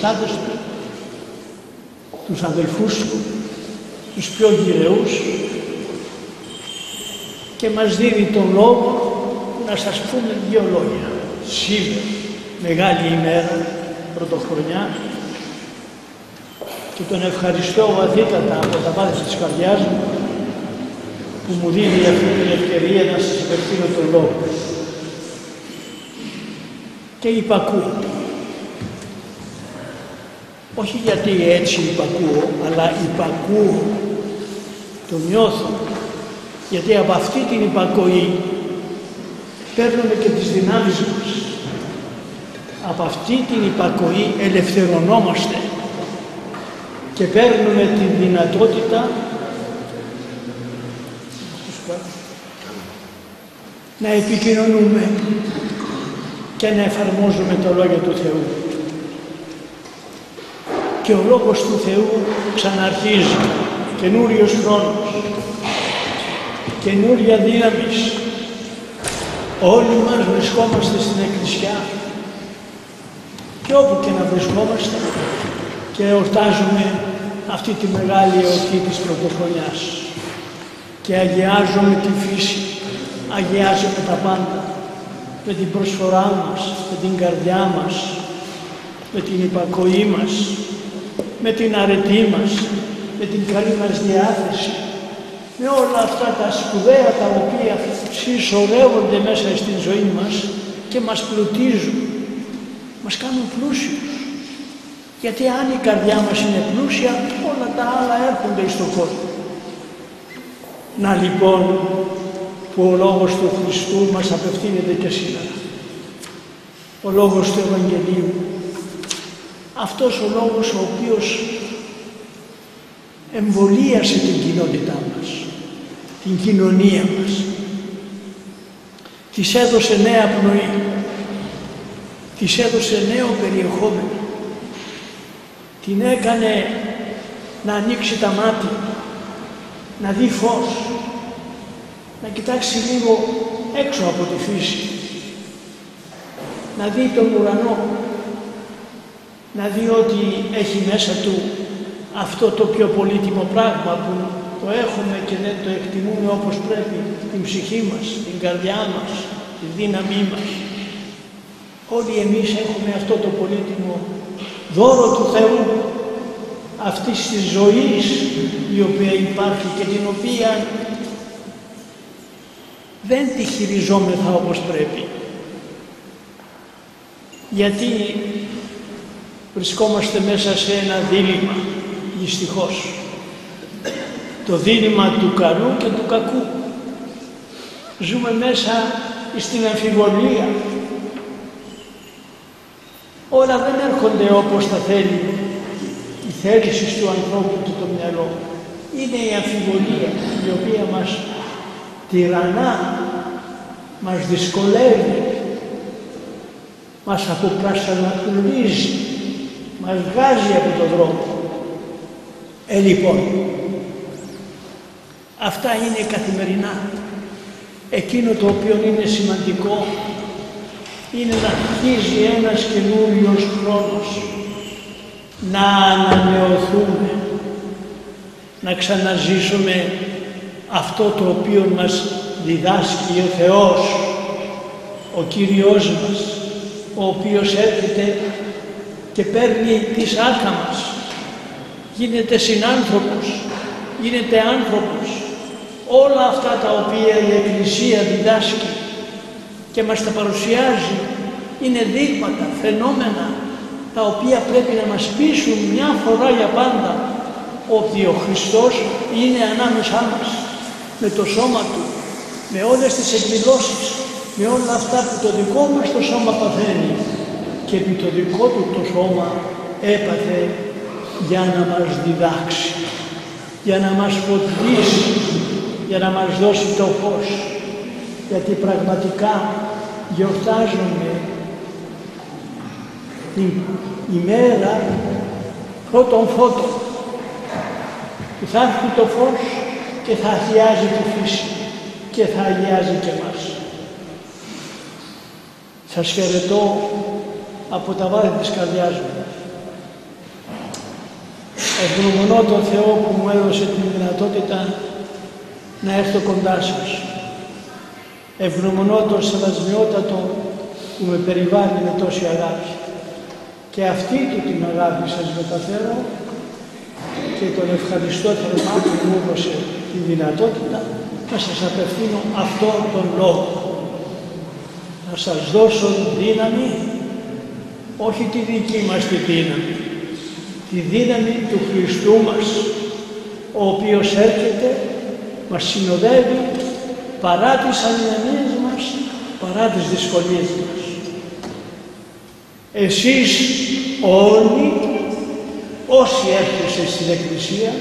συμπαραστάτες του, τους αδελφούς του, τους πιο γυρεούς και μας δίνει τον λόγο να σας πούμε δύο λόγια. Σήμερα, μεγάλη ημέρα, πρωτοχρονιά και τον ευχαριστώ βαθύτατα από τα βάθη της καρδιάς μου που μου δίνει αυτή την ευκαιρία να σας υπευθύνω τον λόγο. Και υπακούω. Όχι γιατί έτσι υπακούω, αλλά υπακούω. Το νιώθω. Γιατί από αυτή την υπακοή παίρνουμε και τις δυνάμεις μας. Από αυτή την υπακοή ελευθερωνόμαστε και παίρνουμε την δυνατότητα να επικοινωνούμε και να εφαρμόζουμε το Λόγιο του Θεού. Και ο Λόγος του Θεού ξαναρχίζει. Καινούριος χρόνος, καινούρια δύναμης. Όλοι μας βρισκόμαστε στην Εκκλησιά. Και όπου και να βρισκόμαστε και εορτάζουμε αυτή τη μεγάλη εορτή της πρωτοχρονιάς. Και αγιάζουμε τη φύση, αγιάζουμε τα πάντα με την προσφορά μας, με την καρδιά μας, με την υπακοή μας, με την αρετή μας, με την καλή μας διάθεση, με όλα αυτά τα σπουδαία τα οποία συσσωρεύονται μέσα στην ζωή μας και μας πλουτίζουν, μας κάνουν πλούσιους. Γιατί αν η καρδιά μας είναι πλούσια, όλα τα άλλα έρχονται στον κόσμο. Να λοιπόν που ο Λόγος του Χριστού μας απευθύνεται και σήμερα. Ο Λόγος του Ευαγγελίου. Αυτός ο Λόγος ο οποίος εμβολίασε την κοινότητά μας, την κοινωνία μας. Της έδωσε νέα πνοή, της έδωσε νέο περιεχόμενο. Την έκανε να ανοίξει τα μάτια, να δει φως, να κοιτάξει λίγο έξω από τη φύση, να δει τον ουρανό, να δει ότι έχει μέσα του αυτό το πιο πολύτιμο πράγμα που το έχουμε και δεν το εκτιμούμε όπως πρέπει την ψυχή μας, την καρδιά μας, τη δύναμή μας. Όλοι εμείς έχουμε αυτό το πολύτιμο δώρο του Θεού αυτής της ζωής η οποία υπάρχει και την οποία δεν τη χειριζόμεθα όπως πρέπει. Γιατί βρισκόμαστε μέσα σε ένα δίλημα, δυστυχώς. Το δίλημα του καλού και του κακού. Ζούμε μέσα στην αμφιβολία. Όλα δεν έρχονται όπως τα θέλει η θέλησης του ανθρώπου και το μυαλό. Είναι η αμφιβολία η οποία μας τυραννά, μας δυσκολεύει, μας αποπρασανατολίζει, μας βγάζει από τον δρόμο. Ε, λοιπόν, αυτά είναι καθημερινά. Εκείνο το οποίο είναι σημαντικό είναι να αρχίζει ένας καινούριος χρόνος, να ανανεωθούμε, να ξαναζήσουμε αυτό το οποίο μας διδάσκει ο Θεός, ο Κύριος μας, ο οποίος έρχεται και παίρνει της σάρκα μας, γίνεται συνάνθρωπος, γίνεται άνθρωπος. Όλα αυτά τα οποία η Εκκλησία διδάσκει και μας τα παρουσιάζει είναι δείγματα, φαινόμενα, τα οποία πρέπει να μας πείσουν μια φορά για πάντα ότι ο Χριστός είναι ανάμεσά μας με το σώμα Του, με όλες τις εκδηλώσεις, με όλα αυτά που το δικό μας το σώμα παθαίνει και επί το δικό Του το σώμα έπαθε για να μας διδάξει, για να μας φωτίσει, για να μας δώσει το φως. Γιατί πραγματικά γιορτάζουμε την ημέρα πρώτων φώτων που θα έρθει το φως και θα αγιάζει τη φύση και θα αγιάζει και μας. Σας χαιρετώ από τα βάρη της καρδιάς μου. Ευγνωμονώ τον Θεό που μου έδωσε την δυνατότητα να έρθω κοντά σας. Ευγνωμονώ τον Σεβασμιότατο που με περιβάλλει με τόση αγάπη. Και αυτή του την αγάπη σας μεταφέρω και τον ευχαριστώ θερμά που μου έδωσε τη δυνατότητα να σας απευθύνω αυτόν τον λόγο. Να σας δώσω δύναμη, όχι τη δική μας τη δύναμη, τη δύναμη του Χριστού μας, ο οποίος έρχεται, μας συνοδεύει παρά τις αδυναμίες μας, παρά τις δυσκολίες μας. Εσείς όλοι, όσοι έρχεστε στην Εκκλησία,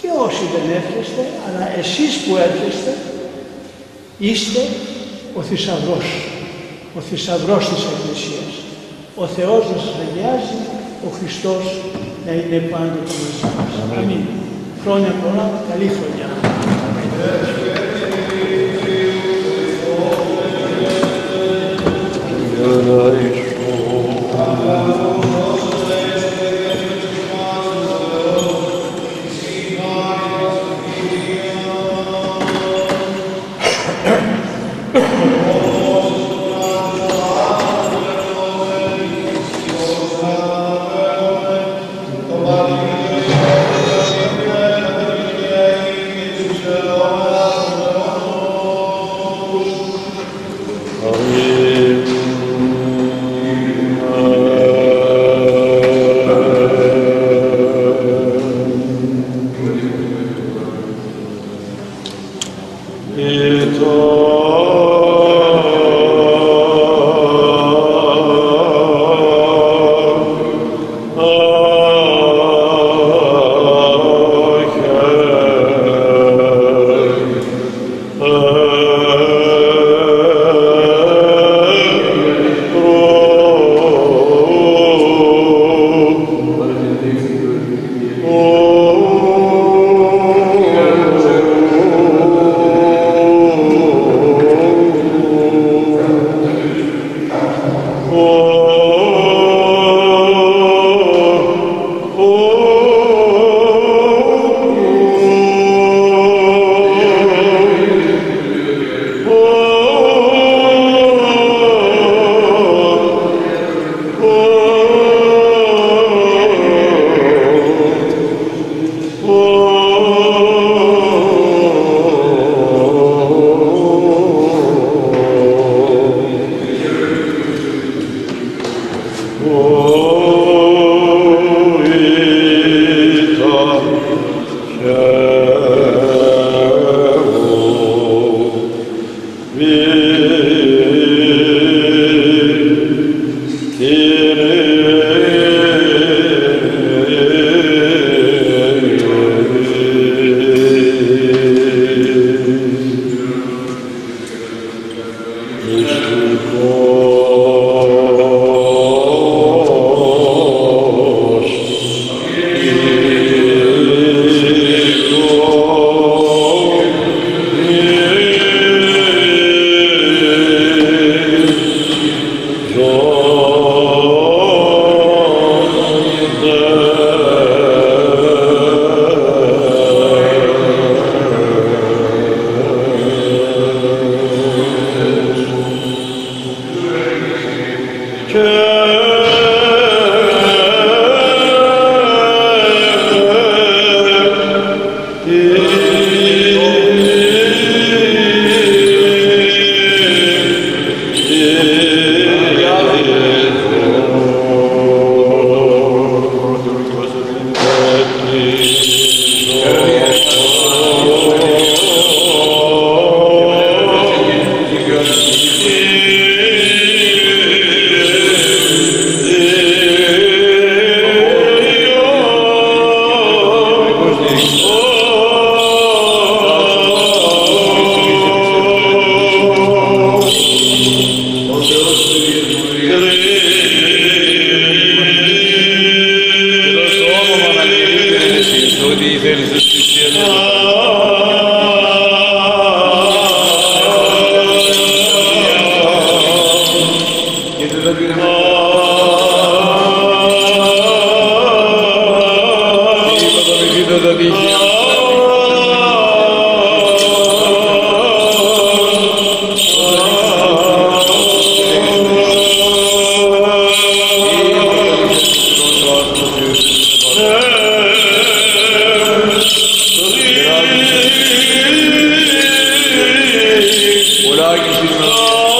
και όσοι δεν έρχεστε, αλλά εσείς που έρχεστε, είστε ο θησαυρός, ο θησαυρός της Εκκλησίας. Ο Θεός να σας αγιάζει, ο Χριστός να είναι πάντοτε μαζί μας. Αμήν. Χρόνια πολλά, καλή χρονιά. Ουράκι σήμερα.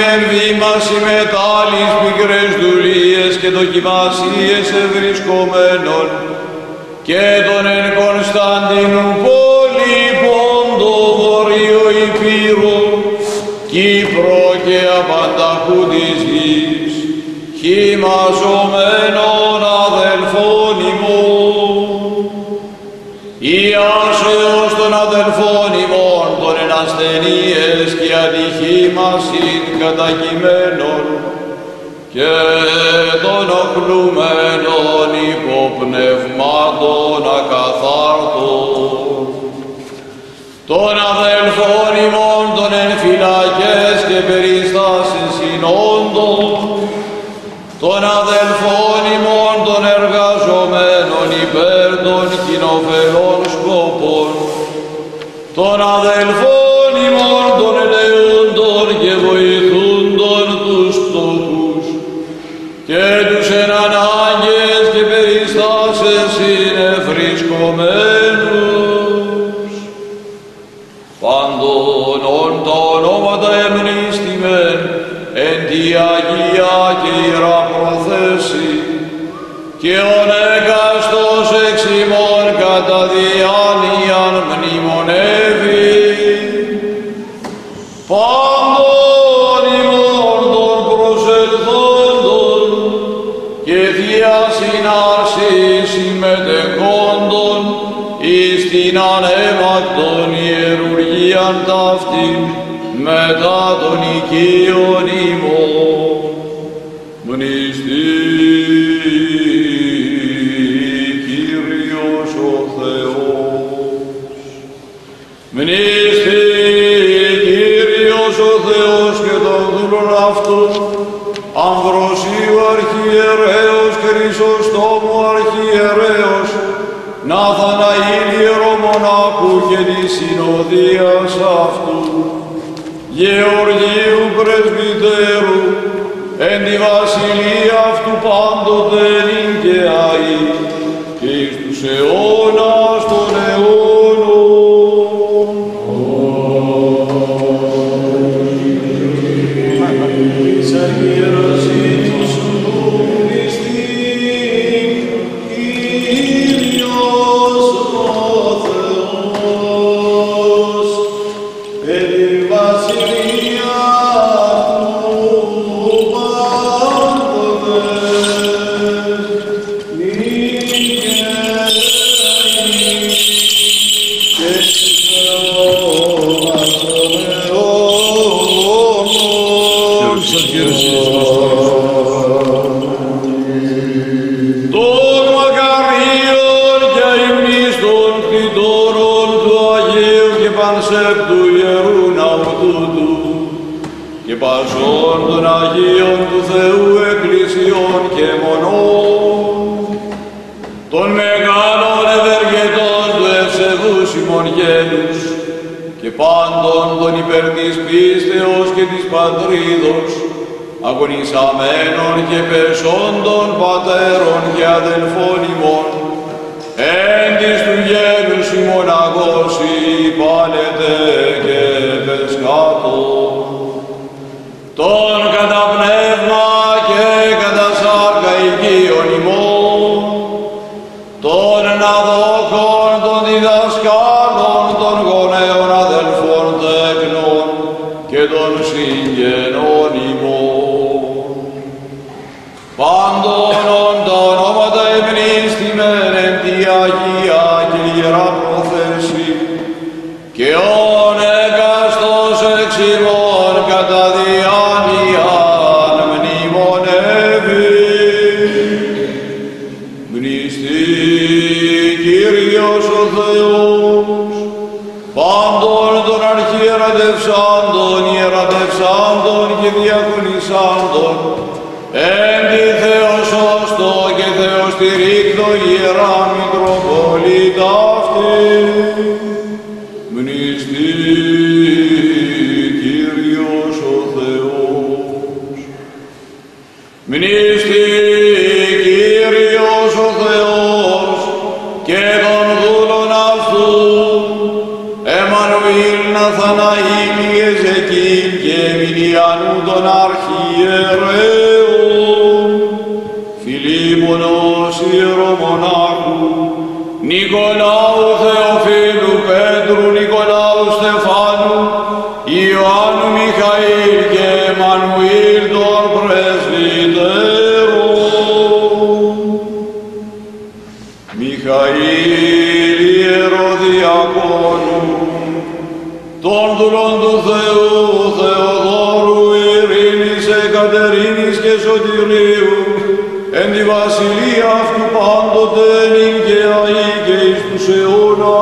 Ενδύμαση με ενδύμαση με τάλης μικρές δουλείες και δοκιμασίες ευρισκομένων και των εν Κωνσταντίνου πόλη πόντο βορείο Υπήρου, Κύπρο και απανταχού της γης, χυμαζομένων αδελφών ημών. Ιάσεως των αδελφών ημών. των εν ασθενείες και ατυχήμασιν κατακειμένων και των οχλουμένων υποπνευμάτων ακαθάρτων. Των αδελφών ημών των εν φυλακές και περιστάσεις συνόντων. Των αδελφών ημών των εργαζομένων υπέρ των κοινοφελών σκόπων, των αδελφών την ανέμακτον ιερουργίαν ταύτην μετά των οικείων ημών. Μνηστή Κύριος ο Θεός. Μνηστή Κύριος ο Θεός και των δούλων αυτού, Αμβροσίου Αρχιερέως, Χρυσοστόμου Αρχιερέως, Ναθαναήλ Ιερομονάχου και της συνοδείας αυτού, Γεωργίου Πρεσβυτέρου, εν τη βασιλεία αυτού πάντοτε νυν και αεί, και εις τους αιώνας του Θεού εκκλησιών και μόνο. των μεγάλων ευεργετών του ευσεβού Σιμωνγέλους και πάντων των υπερ της πίστεως και της πατρίδος, αγωνισαμένων και περσόντων πατέρων και αδελφών ημών, εν της του γένους η μοναγός και πεσκάτω. Τον κατα Άντων, εν τη και Θεός τη ρίκτο γεράν. βασιλεία αυτού πάντοτε νυν και αεί και εις τους αιώνας.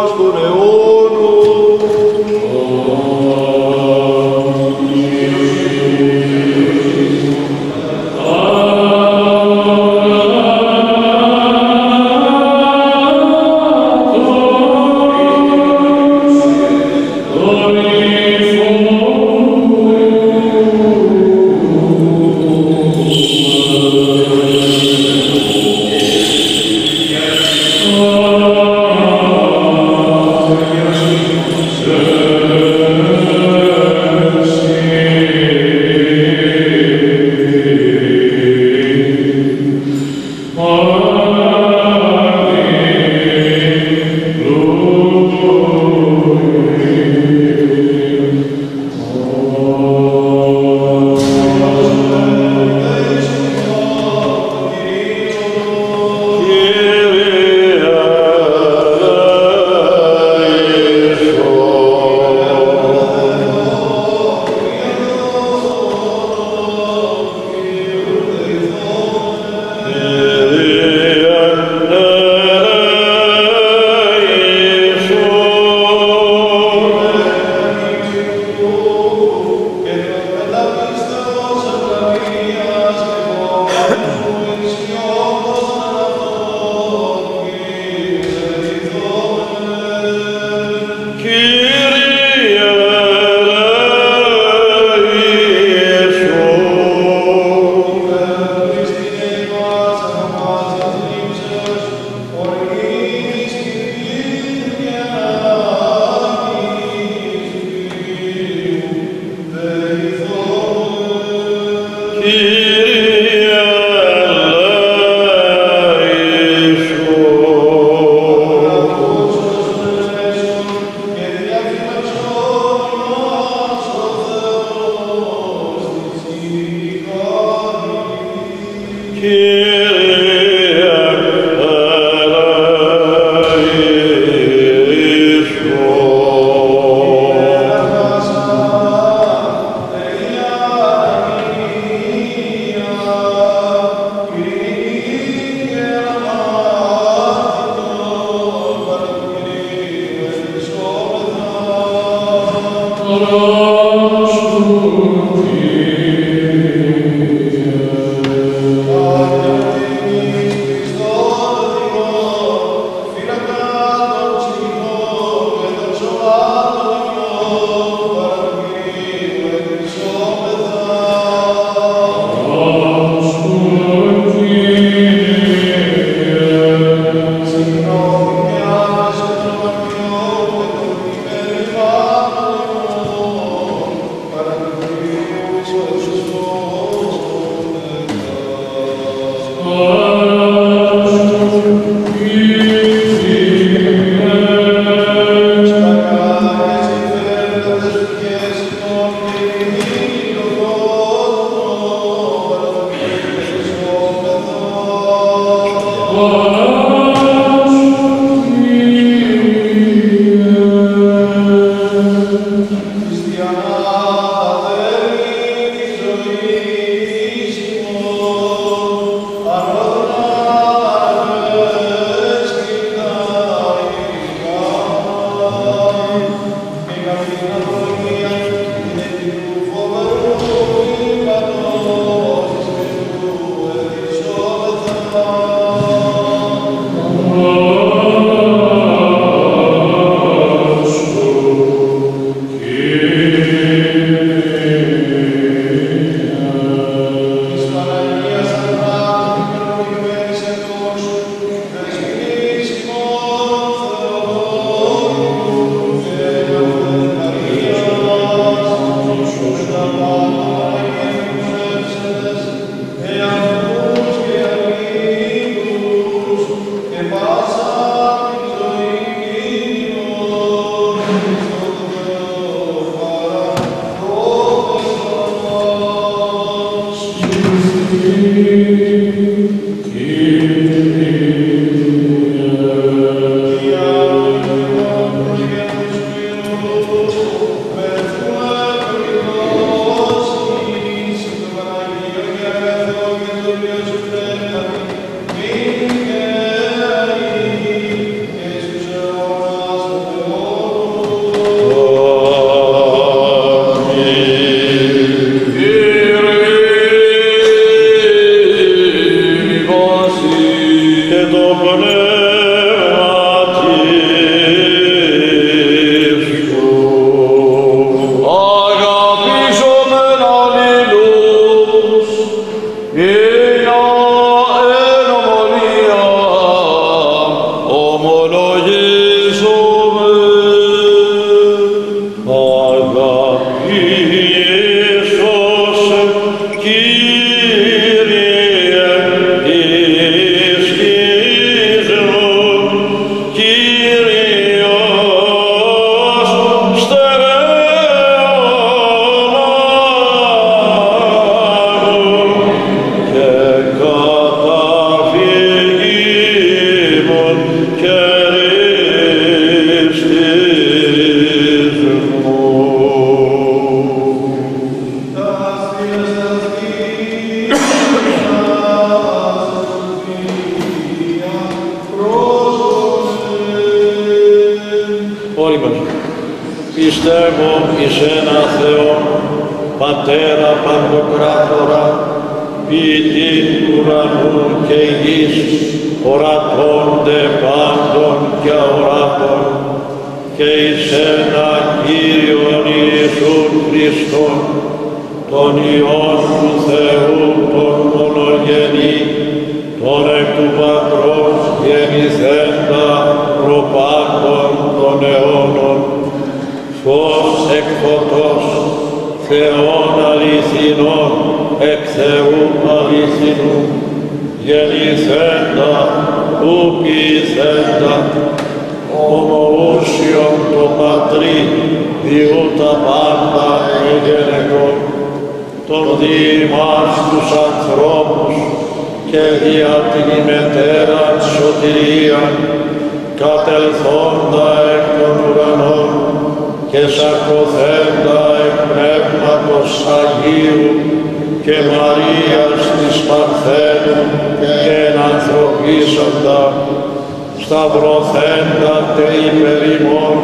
Σταυρωθέντα τε υπερ ημών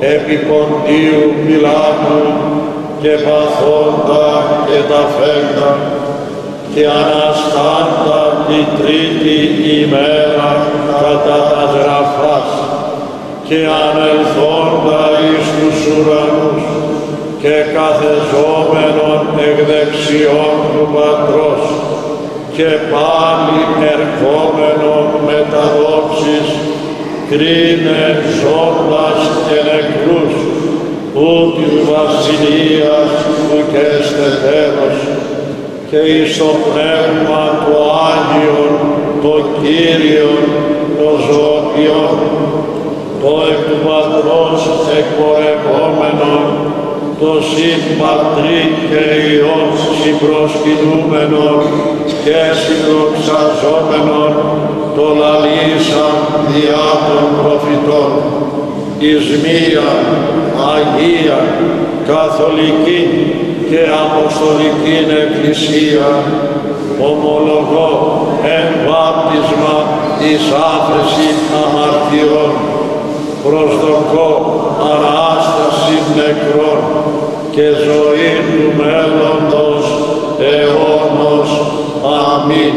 επί Ποντίου Πιλάτου και παθόντα και τα φέγγα και αναστάντα την τρίτη ημέρα κατά τα γραφάς και ανελθόντα εις τους ουρανούς και καθεζόμενον εκ δεξιών του Πατρός και πάλι ερχόμενον με τα δόξης κρίνε ζώντας και νεκρούς ού της βασιλείας του και εστεθέρος και εις το πνεύμα του Άγιον, το Κύριον, το ζωοποιόν, το εκ του Πατρός εκπορευόμενον, το συν Πατρί και Υιόν συμπροσκυνούμενον και συνδοξαζόμενον, το λαλήσαν διά των προφητών, εις μία Αγία, Καθολική, και Αποστολική Εκκλησία ομολογώ εν βάπτισμα εις άφεση αμαρτιών προσδοκώ Ανάσταση νεκρών και ζωή του μέλλοντος αιώνος. Αμήν.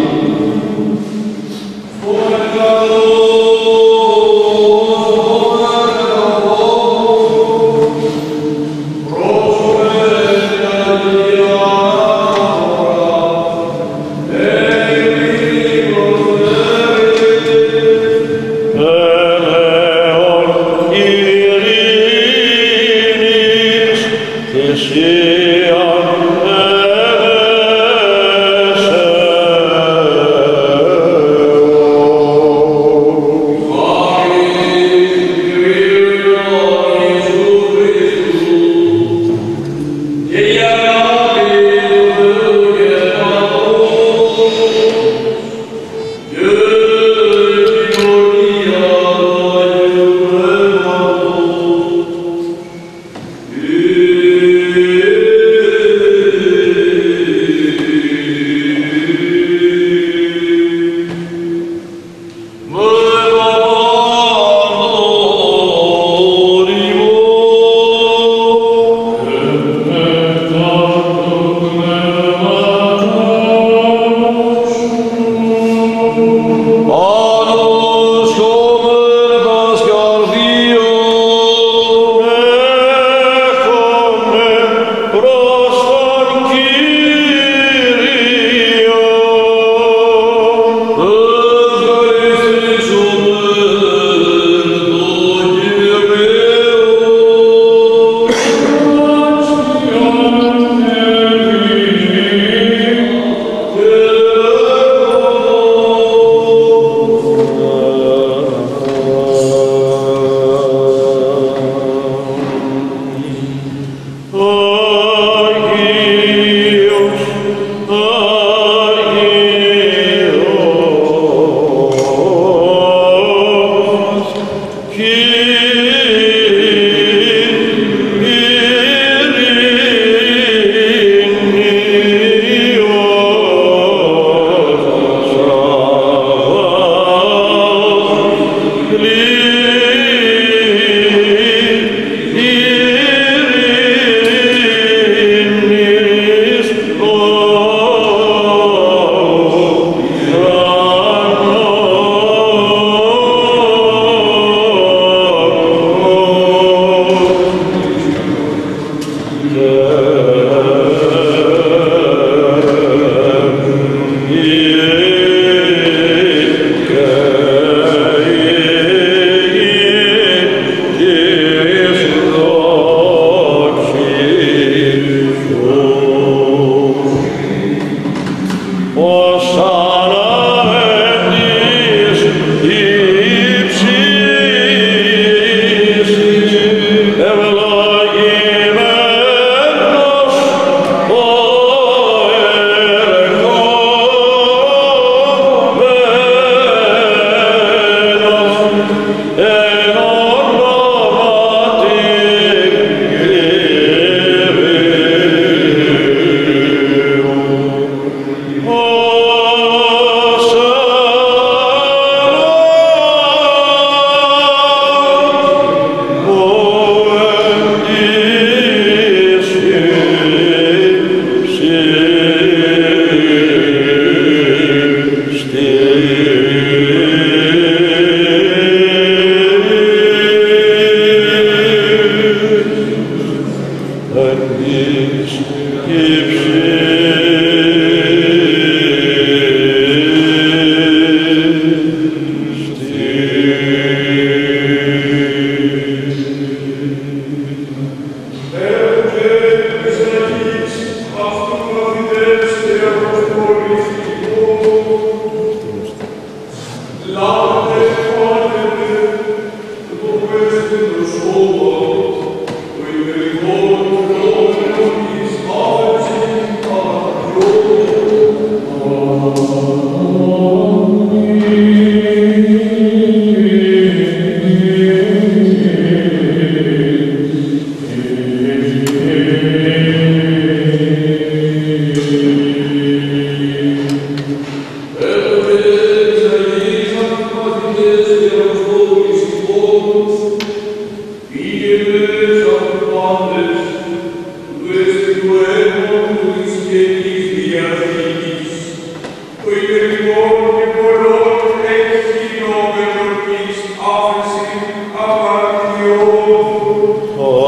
Oh.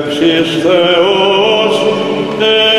Επίψεις Θεός ε,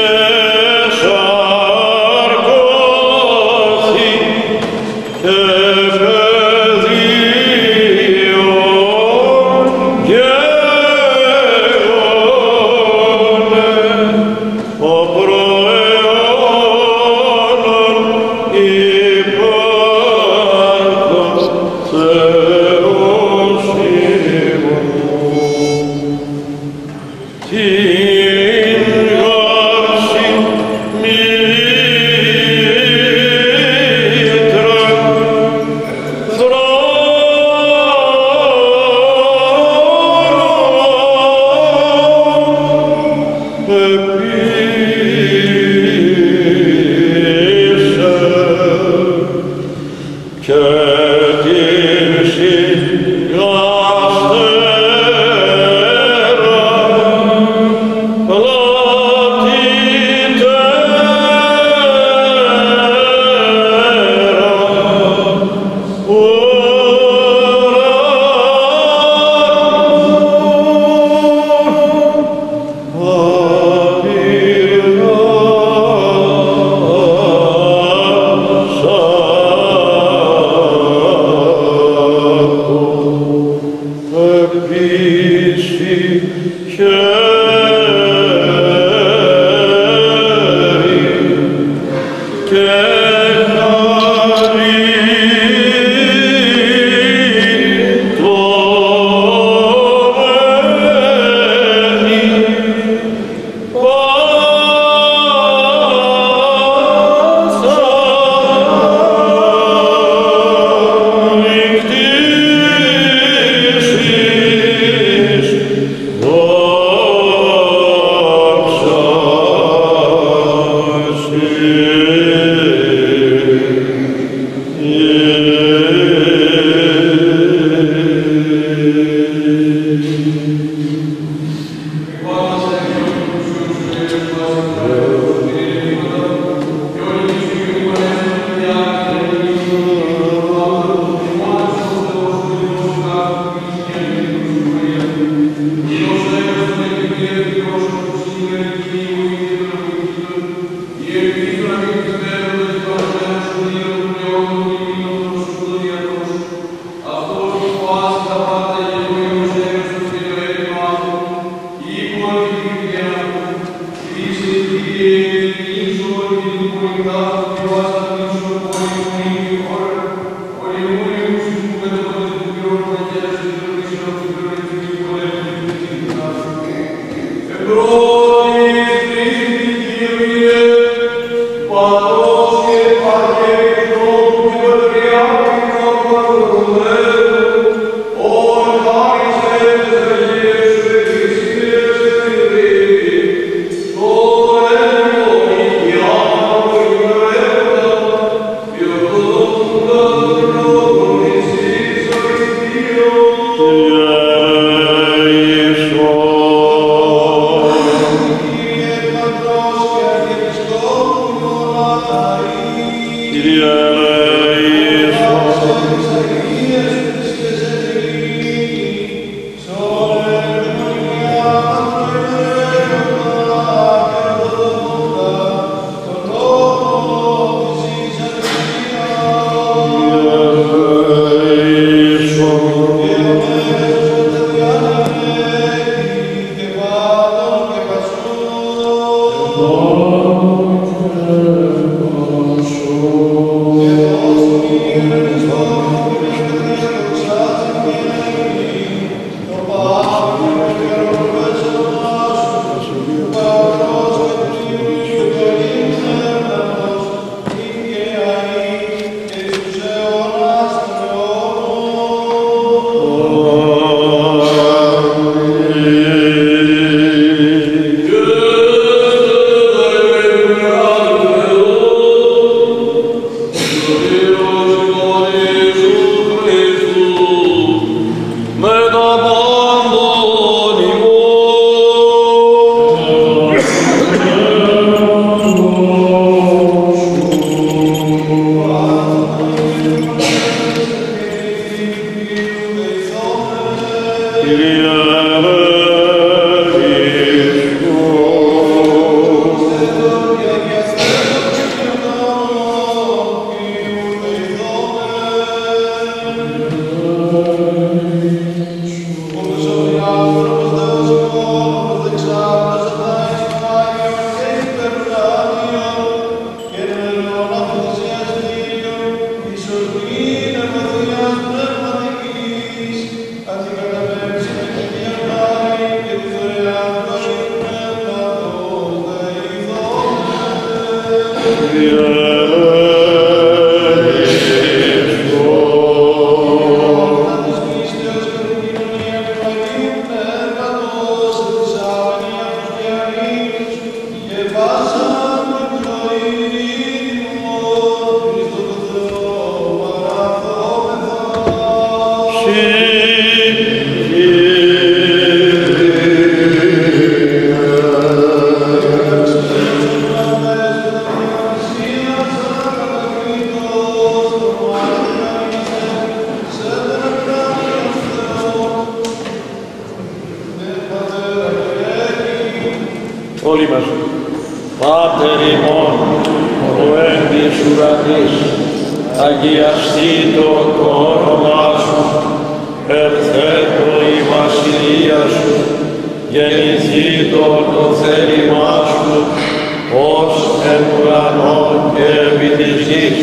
ως εν ουρανό και επί της γης,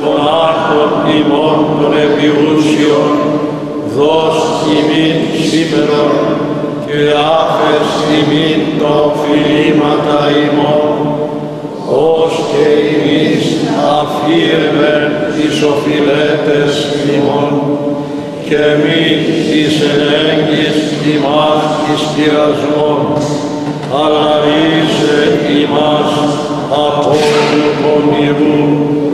των άρθων ημών των επιούσιων, δώσ' ημίν σήμερον και άφες ημίν το φιλήματα ημών, ως και εμείς αφήρευε τις οφειλέτες ημών, και μη της ελέγγυς ημάς εις πειρασμών, alla rise imas apollo conmigo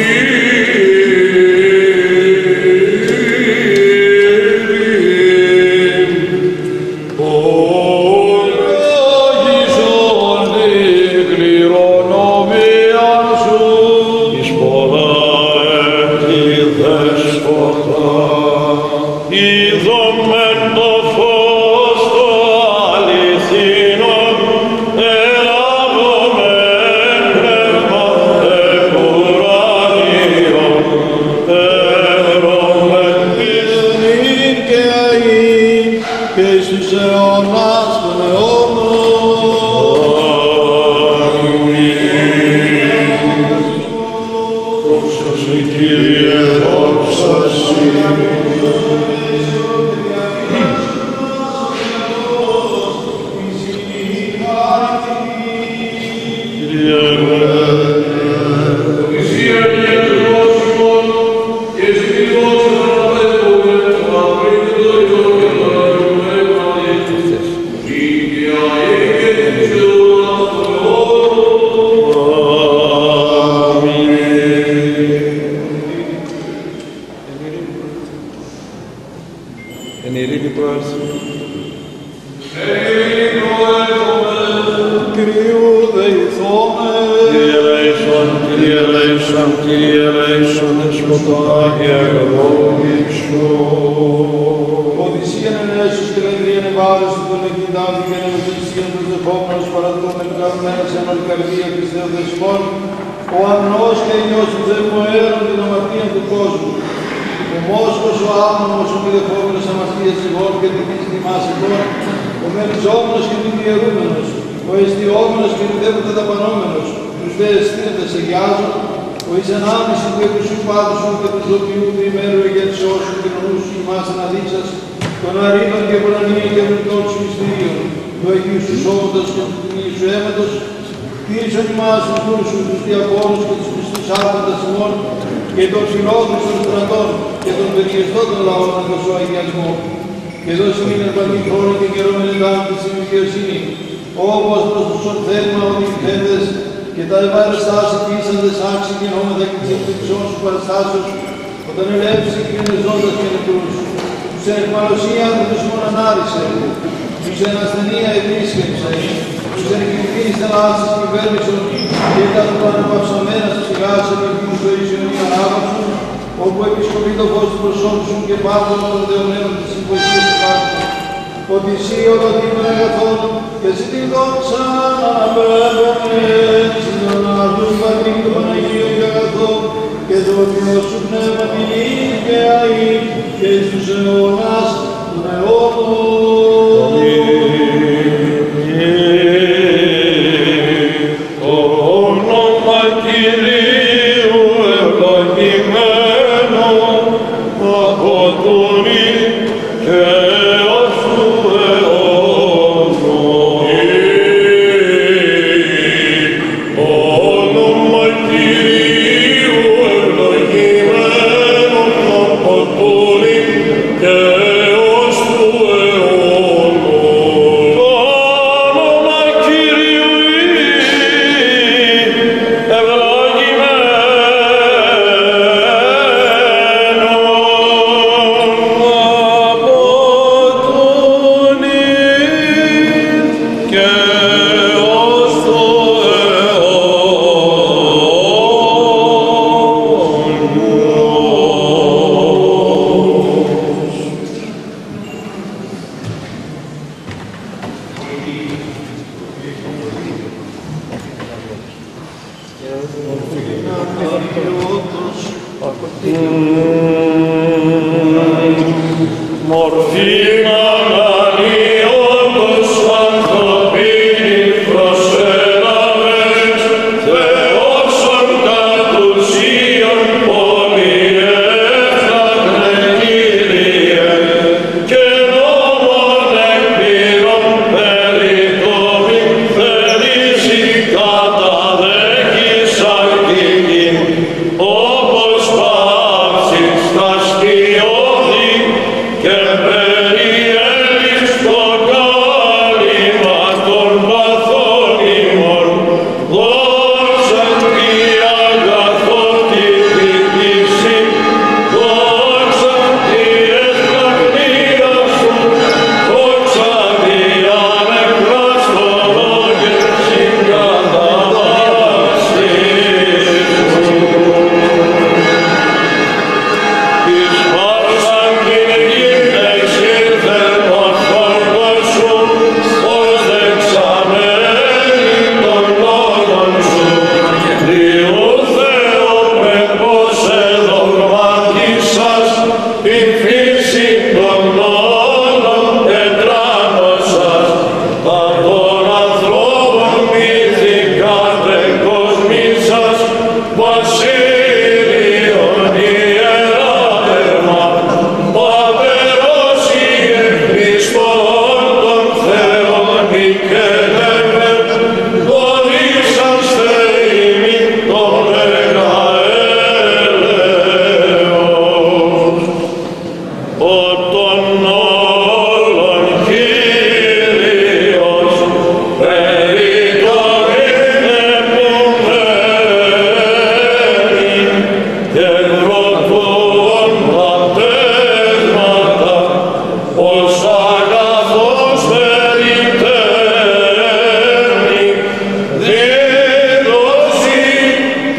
Amen.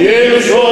e eu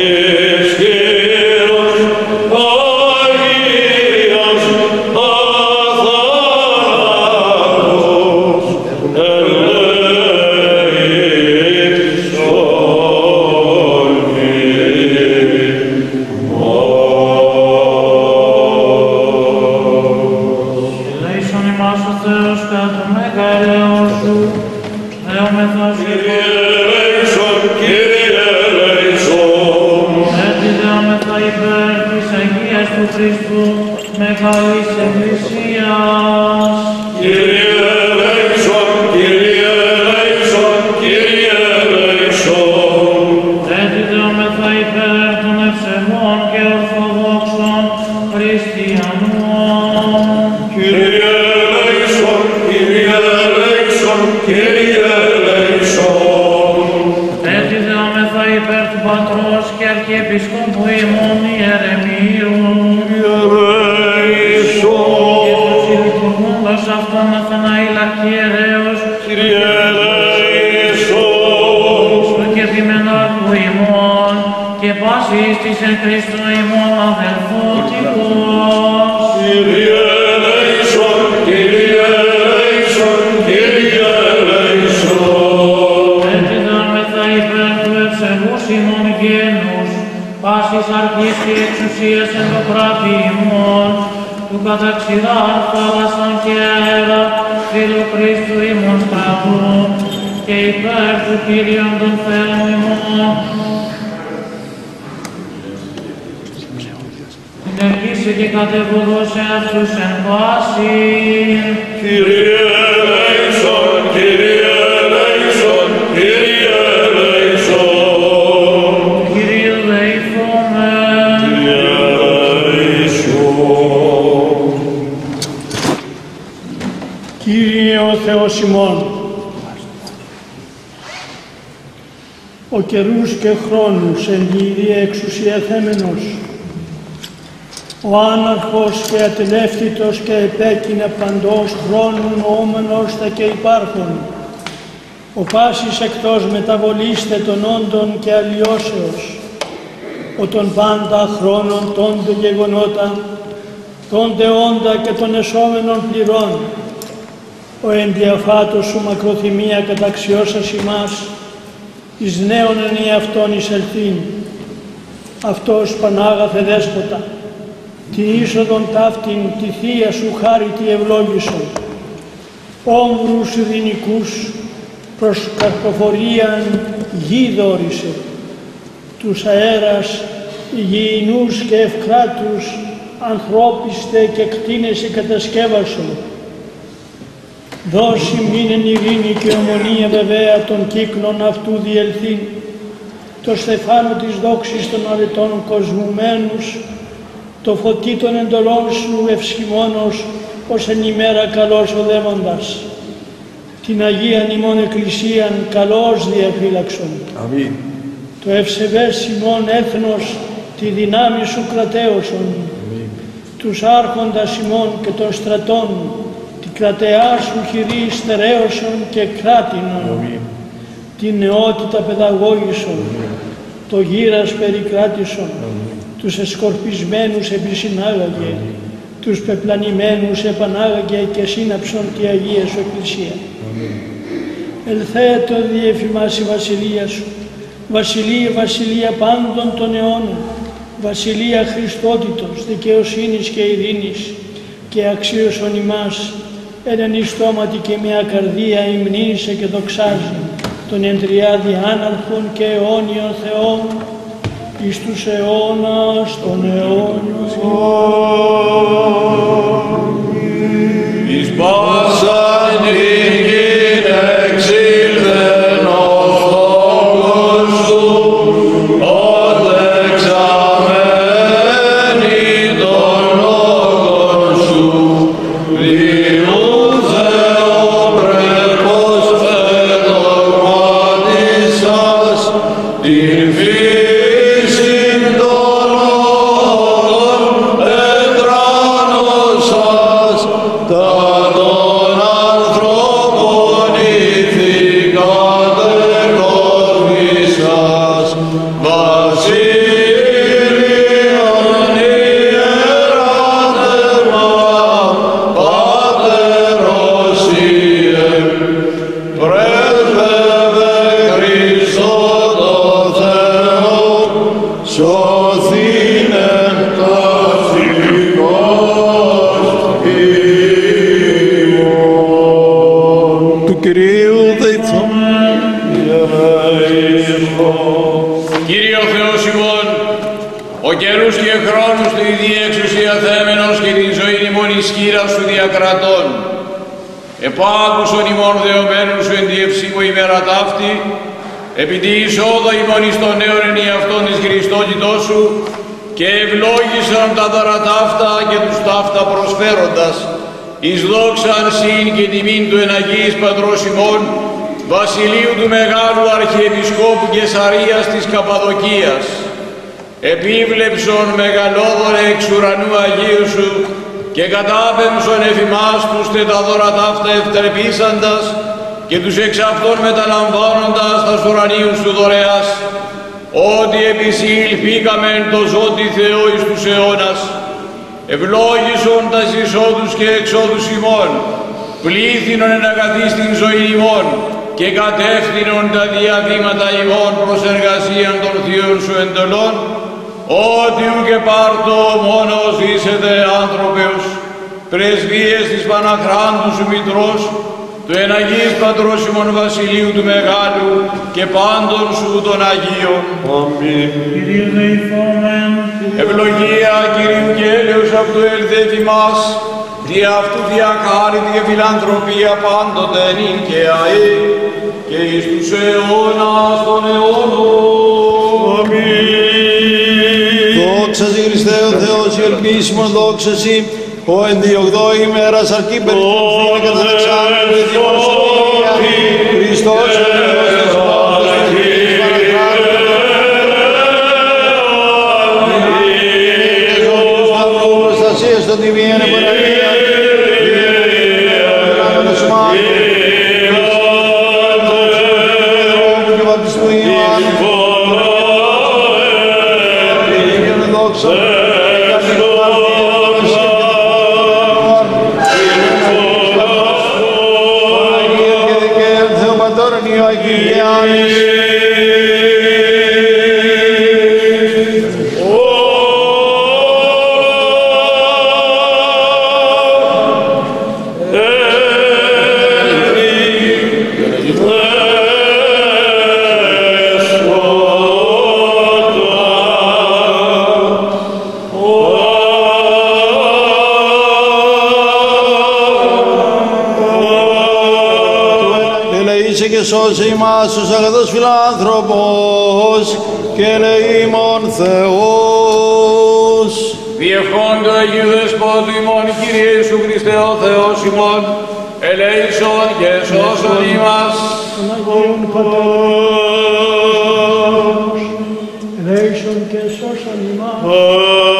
Ελέησον και χρόνους εν τη Ίδια εξουσία θέμενος, ο άναρχος και ατελεύθυτος και επέκεινε παντός χρόνου νοούμενος τα και υπάρχον, ο πάσης εκτός μεταβολήστε των όντων και αλλοιώσεως, ο των πάντα χρόνων τόντε γεγονότα, τόντε όντα και των εσώμενων πληρών, ο ενδιαφάτος σου μακροθυμία καταξιώσας ημάς, εις νέον εν εαυτόν εισελθήν. Αυτός Πανάγαθε Δέσποτα, τη είσοδον ταύτην τη Θεία σου χάρητη ευλόγησον, όμβρους ειρηνικούς προς καρποφορίαν γη δόρισε, τους αέρας υγιεινούς και ευκράτους ανθρώπιστε και κτίνεσαι κατασκεύασον, Δώσει μήνεν ειρήνη και ομονία βεβαία των κύκλων αυτού διελθύν, το στεφάνο της δόξης των αρετών κοσμουμένους, το φωτί των εντολών σου ευσχημόνος, ως εν ημέρα καλώς οδεύοντας. Την Αγίαν ημών Εκκλησίαν καλώς διαφύλαξον. Αμήν. Το ευσεβές ημών έθνος τη δυνάμει σου κρατέωσον. Τους άρχοντας ημών και των στρατών την κρατεά σου χειρή στερέωσον και κράτηνον. Την νεότητα παιδαγώγησον. Το γύρας περικράτησον. Τους εσκορπισμένους επισυνάγαγε. Τους πεπλανημένους επανάγαγε και σύναψον τη Αγία σου Εκκλησία. Ελθέτω διεφημάς η βασιλεία σου. Βασιλεία, βασιλεία πάντων των αιώνων. Βασιλεία Χριστότητος, δικαιοσύνης και ειρήνης και αξίωσον ημάς εν εν εις στόματι και μια καρδία υμνήσε και δοξάζει τον εντριάδη άναρχον και αιώνιον Θεόν εις τους αιώνας των αιώνων. Εις πάσαν χείρα σου διακρατών. Επάκουσον ημών δεωμένους σου εν τη ευσύμω ημέρα ταύτη, επί τη εισόδο ημών εις τον νέον εν αυτόν της Χριστότητός σου, και ευλόγησαν τα δώρα ταύτα και τους ταύτα προσφέροντας, εις δόξαν συν και τιμήν του εν Αγίης Πατρός ημών, Βασιλείου του Μεγάλου Αρχιεπισκόπου Κεσαρίας της Καπαδοκίας, επίβλεψον μεγαλόδωρε εξ ουρανού Αγίου σου και κατάπεμψον εφημάς τους τε τα δώρα ταύτα ευτρεπίσαντας και τους εξ αυτών μεταλαμβάνοντας τα ουρανίους του δωρεάς, ότι επισήλθηκαμεν το ζώτη Θεό εις τους αιώνας, ευλόγησον τα εισόδους και εξόδους ημών, πλήθυνον εν αγαθή στην ζωή ημών και κατεύθυνον τα διαβήματα ημών προς εργασίαν των θείων σου εντολών, ότι ου και πάρτο μόνος είσετε άνθρωπεος, πρεσβείες της Παναχράντου σου Μητρός, του εναγής Πατρός ημών Βασιλείου του Μεγάλου και πάντων σου των Αγίων. Αμήν. Κύριε δεηθόμεν, Ευλογία Κυρίου και έλεος από το ελθέτη μας, δια αυτού διακάρητη και φιλανθρωπία πάντοτε νυν και αή, και εις τους αιώνας των αιώνων. Δόξα σοι Χριστέ ο Θεός, η ελπίσιμον δόξα σοι, ο εν διογδό ημέρας αρκεί περιτροφήν και τα εξάρτητα ειδήμων σωτηρία. Χριστός ο Θεός της μόνος της γης παρακράτου. Προστασίας των τιμίων Ελεήσε και σώσε ημάς τους αγαθός φιλάνθρωπος και ελεήμων Θεός. Διευχόντου Αγίου Δεσπότου ημών Κύριε Ιησού Χριστέ ο Θεός ημών, ελέησον και σώσον ημάς. των Αγίων Πατέρων, ελέησον και σώσον ημάς.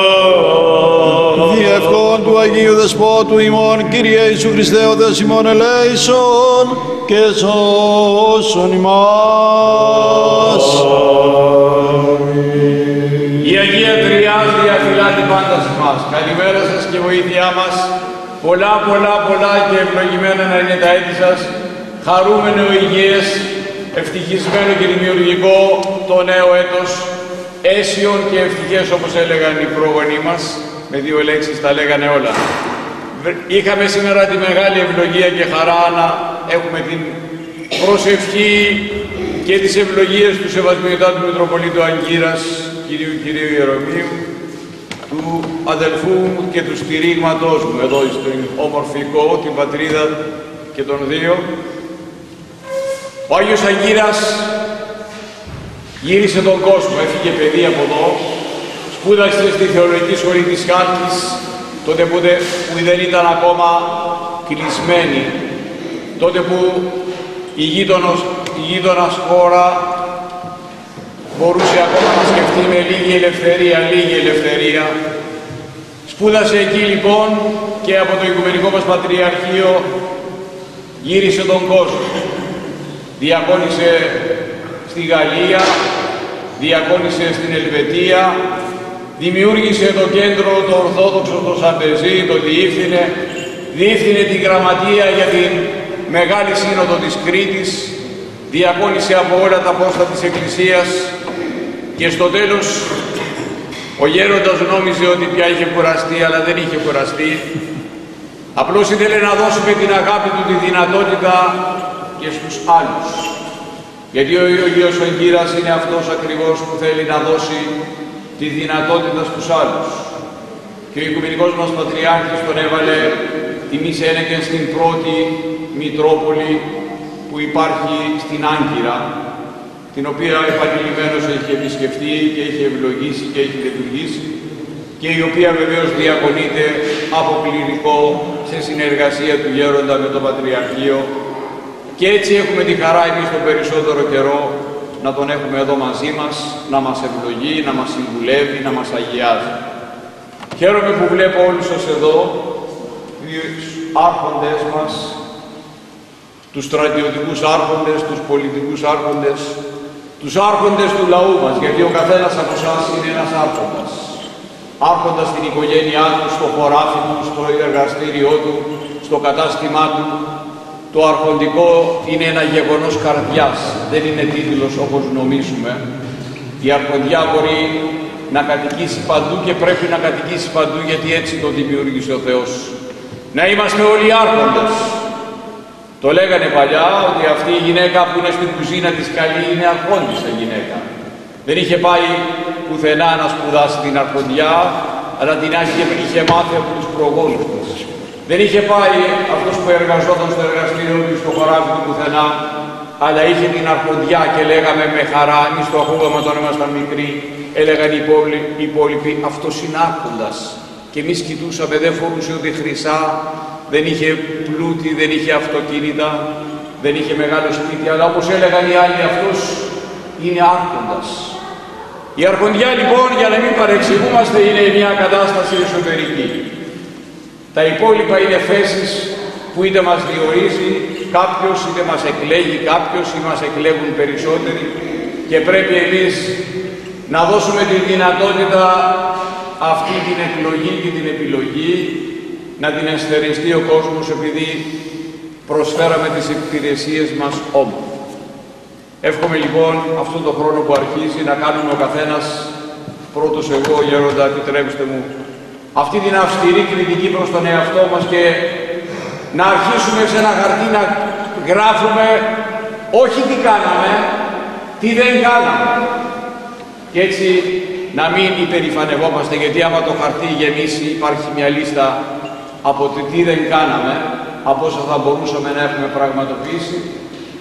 Διευχών του Αγίου Δεσπότου ημών, Κύριε Ιησού Χριστέ ο Θεός ημών, ελέησον και σώσον ημάς. Η Αγία Τριάς διαφυλάται πάντα σε εμάς. Καλημέρα σας και βοήθειά μας. Πολλά, πολλά, πολλά και ευλογημένα να είναι τα έτη σας. Χαρούμενο, υγιές, ευτυχισμένο και δημιουργικό το νέο έτος. Αίσιον και ευτυχές όπως έλεγαν οι προγονείς μας. Με δύο λέξεις τα λέγανε όλα. Βρ- Είχαμε σήμερα τη μεγάλη ευλογία και χαρά να έχουμε την προσευχή και τις ευλογίες του Σεβασμιωτάτου Μητροπολίτου Αγκύρας, Κυρίου Κυρίου Ιερομείου, του αδελφού μου και του στηρίγματός μου εδώ στην όμορφη κό, την πατρίδα και των δύο. Ο Άγιος Αγκύρας γύρισε τον κόσμο, έφυγε παιδί από εδώ, σπούδασε στη Θεολογική Σχολή της Χάλκης, τότε που, δε- που δεν ήταν ακόμα κλεισμένη, τότε που η, γείτονος, η γείτονας χώρα μπορούσε ακόμα να σκεφτεί με λίγη ελευθερία, λίγη ελευθερία. Σπούδασε εκεί λοιπόν και από το Οικουμενικό μας Πατριαρχείο γύρισε τον κόσμο. Διακόνησε στη Γαλλία, διακόνησε στην Ελβετία, δημιούργησε το κέντρο το Ορθόδοξο το Σαμπεζί, το διεύθυνε, διεύθυνε την γραμματεία για την Μεγάλη Σύνοδο της Κρήτης, διακόνησε από όλα τα πόστα της Εκκλησίας και στο τέλος ο γέροντας νόμιζε ότι πια είχε κουραστεί, αλλά δεν είχε κουραστεί. Απλώς ήθελε να δώσει με την αγάπη του τη δυνατότητα και στους άλλους. Γιατί ο Υιός ο Κύριας είναι αυτός ακριβώς που θέλει να δώσει τη δυνατότητα στους άλλους. Και ο Οικουμενικός μας Πατριάρχης τον έβαλε τιμή ένεκεν στην πρώτη Μητρόπολη που υπάρχει στην Άγκυρα, την οποία επανειλημμένως έχει επισκεφτεί και έχει ευλογήσει και έχει λειτουργήσει και η οποία βεβαίως διακονείται από κληρικό σε συνεργασία του Γέροντα με το Πατριαρχείο και έτσι έχουμε τη χαρά εμείς τον περισσότερο καιρό να τον έχουμε εδώ μαζί μας, να μας ευλογεί, να μας συμβουλεύει, να μας αγιάζει. Χαίρομαι που βλέπω όλους σας εδώ, τους άρχοντες μας, τους στρατιωτικούς άρχοντες, τους πολιτικούς άρχοντες, τους άρχοντες του λαού μας, γιατί ο καθένας από εσάς είναι ένας άρχοντας. Άρχοντας στην οικογένειά του, στο χωράφι του, στο εργαστήριό του, στο κατάστημά του. Το αρχοντικό είναι ένα γεγονός καρδιάς, δεν είναι τίτλος όπως νομίζουμε. Η αρχοντιά μπορεί να κατοικήσει παντού και πρέπει να κατοικήσει παντού γιατί έτσι το δημιούργησε ο Θεός. Να είμαστε όλοι άρχοντες. Το λέγανε παλιά ότι αυτή η γυναίκα που είναι στην κουζίνα της καλή είναι αρχόντισσα γυναίκα. Δεν είχε πάει πουθενά να σπουδάσει την αρχοντιά, αλλά την είχε, είχε μάθει από τους προγόνους της. Δεν είχε πάει αυτός που εργαζόταν στο εργαστήριο του στο χωράφι του πουθενά, αλλά είχε την αρχοντιά και λέγαμε με χαρά, εμείς το ακούγαμε όταν ήμασταν μικροί, έλεγαν οι υπόλοιποι, οι υπόλοιποι αυτός είναι άρχοντας. Και εμείς κοιτούσαμε, δεν φορούσε ούτε χρυσά, δεν είχε πλούτη, δεν είχε αυτοκίνητα, δεν είχε μεγάλο σπίτι, αλλά όπως έλεγαν οι άλλοι αυτός είναι άρχοντας. Η αρχοντιά λοιπόν, για να μην παρεξηγούμαστε, είναι μια κατάσταση εσωτερική. Τα υπόλοιπα είναι θέσεις που είτε μας διορίζει κάποιος, είτε μας εκλέγει κάποιος ή μας εκλέγουν περισσότεροι και πρέπει εμείς να δώσουμε τη δυνατότητα αυτή την εκλογή και την επιλογή να την εστεριστεί ο κόσμος επειδή προσφέραμε τις υπηρεσίες μας όμως. Εύχομαι λοιπόν αυτόν τον χρόνο που αρχίζει να κάνουμε ο καθένας πρώτος εγώ γέροντα επιτρέψτε μου αυτή την αυστηρή κριτική προς τον εαυτό μας και να αρχίσουμε σε ένα χαρτί να γράφουμε όχι τι κάναμε, τι δεν κάναμε. Και έτσι να μην υπερηφανευόμαστε, γιατί άμα το χαρτί γεμίσει υπάρχει μια λίστα από το τι δεν κάναμε, από όσα θα μπορούσαμε να έχουμε πραγματοποιήσει,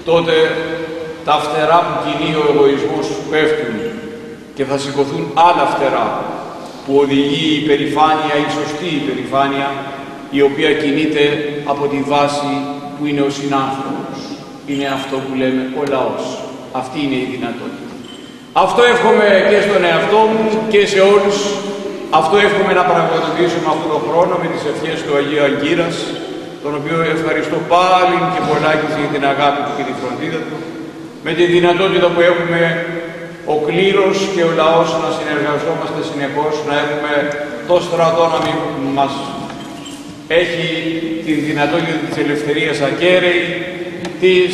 τότε τα φτερά που κινεί ο εγωισμός πέφτουν και θα σηκωθούν άλλα φτερά που οδηγεί η υπερηφάνεια, η σωστή υπερηφάνεια, η οποία κινείται από τη βάση που είναι ο συνάνθρωπος. Είναι αυτό που λέμε ο λαός. Αυτή είναι η δυνατότητα. Αυτό εύχομαι και στον εαυτό μου και σε όλους. Αυτό εύχομαι να πραγματοποιήσουμε αυτόν τον χρόνο με τις ευχές του Αγίου Αγκύρας, τον οποίο ευχαριστώ πάλι και πολλάκι για την αγάπη του και τη φροντίδα του, με τη δυνατότητα που έχουμε ο κλήρος και ο λαός να συνεργαζόμαστε συνεχώς, να έχουμε το στρατό να μην μας έχει τη δυνατότητα της ελευθερίας ακέραιη, της,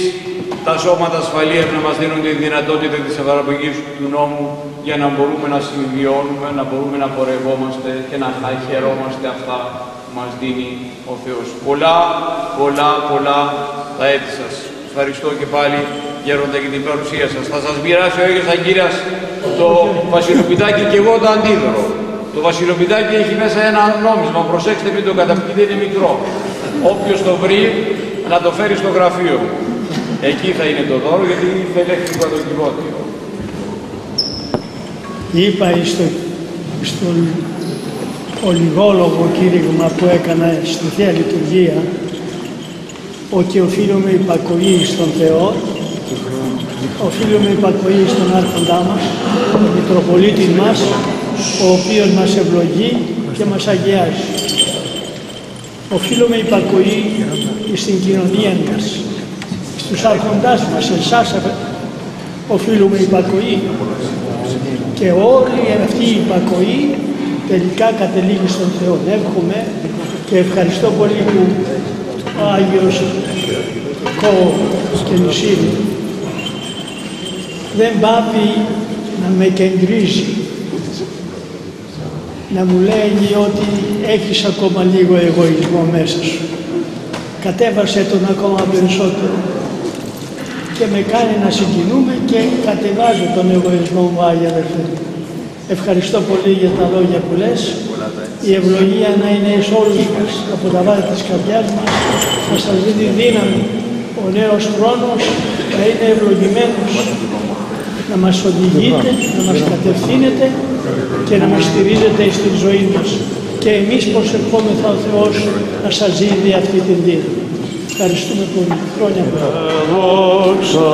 τα σώματα ασφαλείας να μας δίνουν τη δυνατότητα της εφαρμογής του νόμου για να μπορούμε να συμβιώνουμε, να μπορούμε να πορευόμαστε και να χαιρόμαστε αυτά που μας δίνει ο Θεός. Πολλά, πολλά, πολλά τα έτη σας. Ευχαριστώ και πάλι γέροντα για την παρουσία σας. Θα σας μοιράσει ο Άγιος Αγγύρας το βασιλοπιτάκι και εγώ το αντίδωρο. Το βασιλοπιτάκι έχει μέσα ένα νόμισμα, προσέξτε μην το καταπιείτε, είναι μικρό. Όποιος το βρει να το φέρει στο γραφείο μου. Εκεί θα είναι το δώρο γιατί δεν έχει το κυβότιο. Είπα στο, στον ολιγόλογο κήρυγμα που έκανα στη Θεία Λειτουργία ότι οφείλουμε υπακοή στον Θεό, οφείλουμε υπακοή στον Άρχοντά μας, τον Μητροπολίτη μας, ο οποίος μας ευλογεί και μας αγιάζει. Οφείλουμε υπακοή στην κοινωνία μας, στους άρχοντάς μας, σε εσάς οφείλουμε υπακοή και όλη αυτή η υπακοή τελικά κατελήγει στον Θεό. Εύχομαι και ευχαριστώ πολύ που ο Άγιος Κό και Νησίδη δεν πάβει να με κεντρίζει να μου λέει ότι έχεις ακόμα λίγο εγωισμό μέσα σου. Κατέβασε τον ακόμα περισσότερο και με κάνει να συγκινούμε και κατεβάζω τον εγωισμό μου, Άγια αδερφέ. Ευχαριστώ πολύ για τα λόγια που λες. Η ευλογία να είναι εις όλους μας, από τα βάθη της καρδιάς μας, να σας δίνει δύναμη ο νέος χρόνος να είναι ευλογημένος, να μας οδηγείτε, να μας κατευθύνετε και να μας στηρίζετε στη ζωή μας. Και εμείς προσευχόμεθα ο Θεός να σας δίνει αυτή την δύναμη. Ευχαριστούμε πολύ. Χρόνια πολλά. Δόξα